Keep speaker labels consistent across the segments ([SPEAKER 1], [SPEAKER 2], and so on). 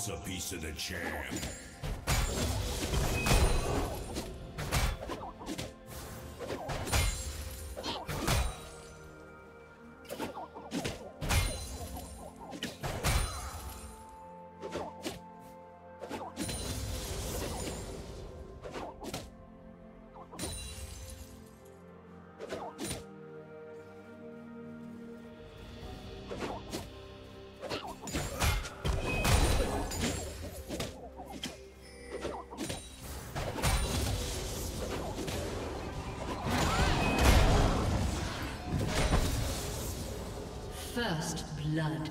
[SPEAKER 1] wants a piece of the champ?
[SPEAKER 2] First blood.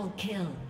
[SPEAKER 2] Double kill.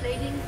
[SPEAKER 2] Plating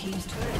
[SPEAKER 2] team's turret